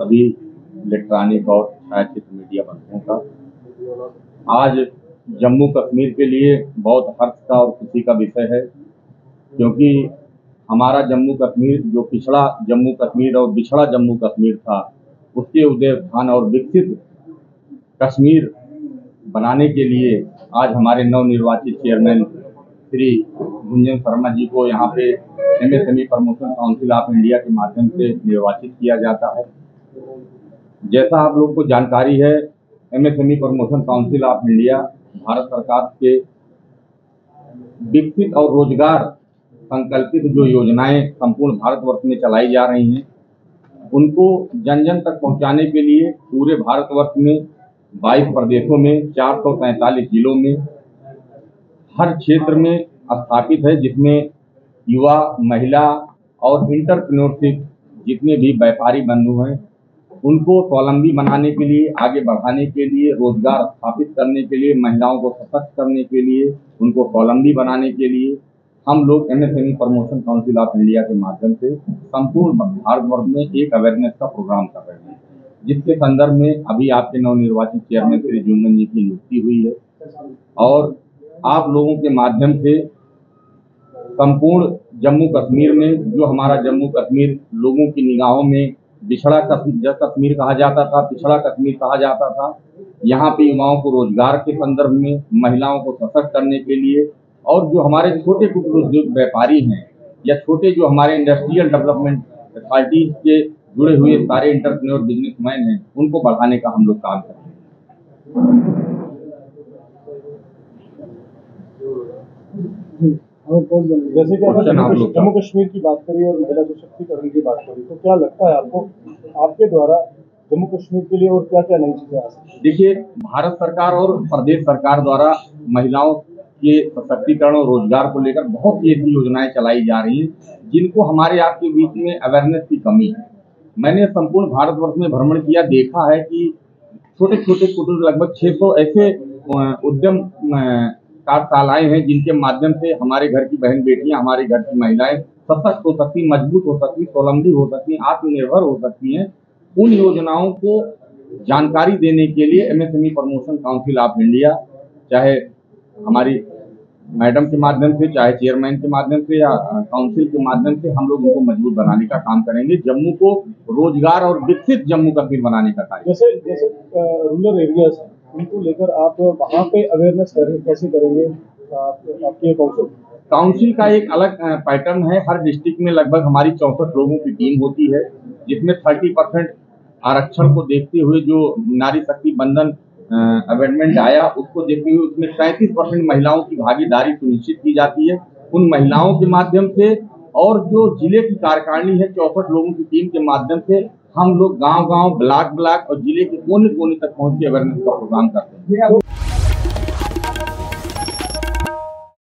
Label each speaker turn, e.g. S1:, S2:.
S1: सभी इलेक्ट्रॉनिक और छायाचित्र मीडिया बंधुओं का। आज जम्मू कश्मीर के लिए बहुत हर्ष का और खुशी का विषय है, क्योंकि हमारा जम्मू कश्मीर, जो पिछड़ा जम्मू कश्मीर और बिछड़ा जम्मू कश्मीर था, उसके उदय स्थान और विकसित कश्मीर बनाने के लिए आज हमारे नवनिर्वाचित चेयरमैन श्री गुंजन शर्मा जी को यहाँ पे M MSME promotion council of India के माध्यम से निर्वाचित किया जाता है। जैसा आप लोग को जानकारी है MSME promotion council of India Bharat सरकार के विकसित और रोज़गार संकल्पित जो योजनाएँ संपूर्ण भारतवर्ष में चलाई जा रही हैं, उनको जन जन तक पहुँचाने के लिए पूरे भारतवर्ष में 22 प्रदेशों में, चार जिलों में हर क्षेत्र में स्थापित है, जिसमें युवा, महिला और इंटरप्रेन्योरशिप जितने भी व्यापारी बंधु हैं उनको स्वावलंबी बनाने के लिए, आगे बढ़ाने के लिए, रोज़गार स्थापित करने के लिए, महिलाओं को सशक्त करने के लिए, उनको स्वावलंबी बनाने के लिए, हम लोग MSME promotion council of India के माध्यम से संपूर्ण भारतवर्ष में एक अवेयरनेस का प्रोग्राम कर रहे हैं। जिसके संदर्भ में अभी आपके नवनिर्वाचित चेयरमैन श्री जुंगन जी की नियुक्ति हुई है। और आप लोगों के माध्यम से संपूर्ण जम्मू कश्मीर में, जो हमारा जम्मू कश्मीर लोगों की निगाहों में बिछड़ा कश्मीर कश्मीर कहा जाता था, पिछड़ा कश्मीर कहा जाता था, यहाँ पे युवाओं को रोज़गार के संदर्भ में, महिलाओं को सशक्त करने के लिए, और जो हमारे छोटे उद्योग व्यापारी हैं, या छोटे जो हमारे इंडस्ट्रियल डेवलपमेंट अथॉरिटीज के जुड़े हुए सारे इंटरप्रेन्योर बिजनेसमैन हैं, उनको बढ़ाने का हम लोग काम कर रहे हैं।
S2: जैसे कि
S1: क्वेश्चन
S2: जम्मू
S1: लोग का।
S2: जम्मू कश्मीर की बात करी और महिला सशक्तिकरण की बात करी तो क्या लगता है आपको आपके द्वारा जम्मू कश्मीर के लिए और क्या क्या नई चीज़ें आ सकती
S1: देखिए भारत सरकार और प्रदेश सरकार द्वारा महिलाओं के सशक्तिकरण और रोज़गार को लेकर बहुत सी ऐसी योजनाएँ चलाई जा रही हैं जिनको हमारे आपके बीच में अवेयरनेस की कमी है मैंने संपूर्ण भारतवर्ष में भ्रमण किया देखा है कि छोटे छोटे कुटीर लगभग 600 ऐसे उद्यम कार्यशालाएँ हैं जिनके माध्यम से हमारे घर की बहन बेटियाँ, हमारे घर की महिलाएँ सशक्त हो सकती, मज़बूत हो सकती, स्वावलंबी हो सकती, आत्मनिर्भर हो सकती हैं। उन योजनाओं को जानकारी देने के लिए MSME promotion council of India चाहे हमारी मैडम के माध्यम से, चाहे चेयरमैन के माध्यम से या काउंसिल के माध्यम से हम लोग उनको मज़बूत बनाने का काम करेंगे। जम्मू को रोज़गार और विकसित जम्मू कश्मीर बनाने का कार्य।
S2: जैसे जैसे रूरल एरियाज़ उनको लेकर आप वहाँ पे अवेयरनेस कैसे करेंगे? आप, आपकी काउंसिल
S1: काउंसिल का एक अलग पैटर्न है। हर डिस्ट्रिक्ट में लगभग हमारी चौसठ लोगों की टीम होती है जिसमें थर्टी परसेंट आरक्षण को देखते हुए जो नारी शक्ति बंधन अमेंडमेंट आया उसको देखते हुए उसमें सैंतीस परसेंट महिलाओं की भागीदारी सुनिश्चित की जाती है। उन महिलाओं के माध्यम से और जो ज़िले की कार्यकारिणी है चौसठ लोगों की टीम के माध्यम से हम लोग गाँव गाँव ब्लॉक ब्लॉक और ज़िले के कोने कोने तक पहुँच के अवेयरनेस का प्रोग्राम करते हैं।